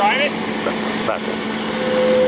drive it? Back.